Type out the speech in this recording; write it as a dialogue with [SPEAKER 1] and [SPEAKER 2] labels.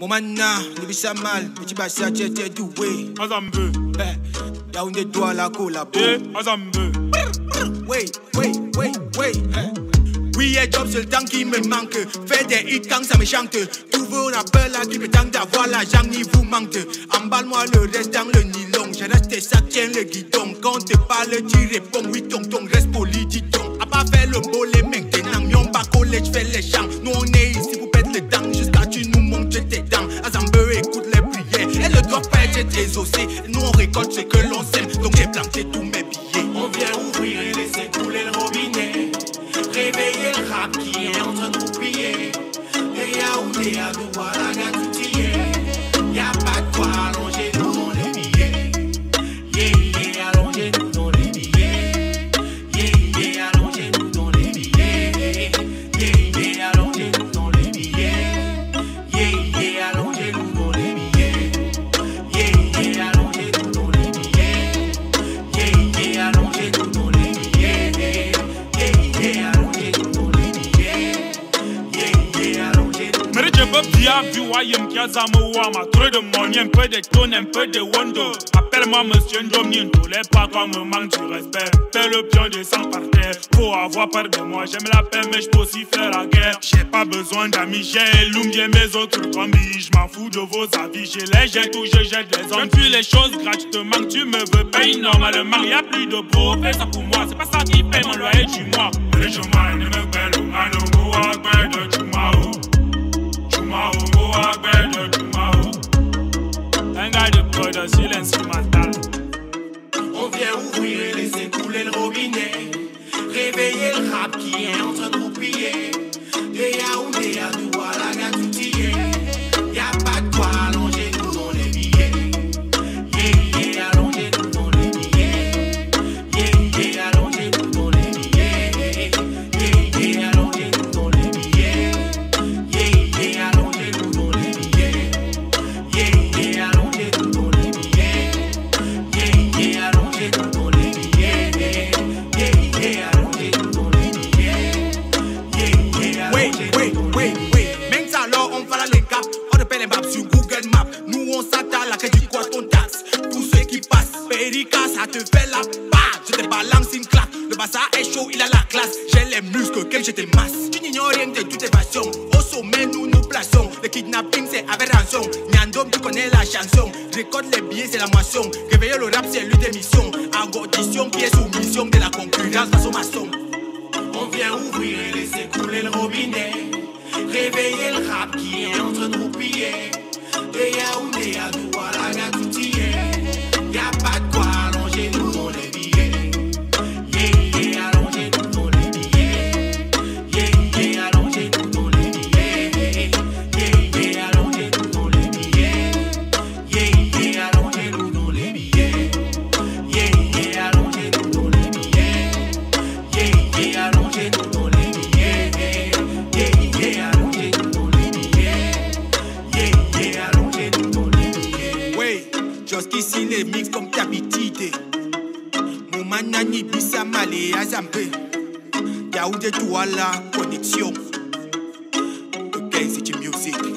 [SPEAKER 1] Momana, nibisa mal, mechibasa chete doué.
[SPEAKER 2] Azambe,
[SPEAKER 1] Eh, Yaoundé doit la collabo.
[SPEAKER 2] eh, Azambe.
[SPEAKER 1] Wait, wait, wait, wait. eh. Oui, et job, c'est le temps qui me manque. Fais des hits quand ça me chante. Trouve un appel à qui prétend d'avoir l'argent, ni vous manque. Emballe-moi le reste dans le nylon. Je reste ça, tiens le guidon. Quand te parle, tu réponds. Oui, tonton, reste poli, dis donc. À pas faire le beau, les maintenant. Mion pas collège, fais les chants. Nous, on récolte ce que l'on sème. Donc, j'ai planté tous mes billets.
[SPEAKER 3] On vient ouvrir et laisser couler le robinet. Réveiller le rap qui est en train de roupiller. Et
[SPEAKER 2] Jumbo Bia, Viwayem, Kiazamo Wama, trop de money, un peu de tonnes, un peu de wando. Appelle-moi Monsieur Ndomiento, les pas quoi me manque du respect. Fais le pion descend par terre, faut avoir peur de moi. J'aime la paix, mais je peux aussi faire la guerre. J'ai pas besoin d'amis, j'ai l'oublié mes autres commis. Je m'en fous de vos avis, j'ai les jette ou je jette les hommes. Je ne fuis les choses gratuitement, tu me veux payer normalement. Y'a plus de pro, fais ça pour moi, c'est pas ça qui paye mon loyer du mois. Les gens m'aiment, me mano,
[SPEAKER 3] On vient ouvrir et laisser couler le robinet. Réveiller le rap qui est en train de roupiller. De Yaoundé à Douala, Gatoutier.
[SPEAKER 1] Bazar est chaud, il a la classe. J'ai les muscles, comme je te masse. Tu n'ignores rien de toutes tes passions. Au sommet, nous nous plaçons. Le kidnapping, c'est avec rançon. Nyandom, tu connais la chanson. Récolte les billets, c'est la moisson. Réveiller le rap, c'est l'une des missions. Agordition qui est sous mission de la concurrence au maçon.
[SPEAKER 3] On vient ouvrir et laisser couler le robinet. Réveiller le rap qui est en train
[SPEAKER 1] les mix comme d'habitude. Mon manani bisa malé à Zambé. Yaoundé Douala, connexion. Le 15 c'est music.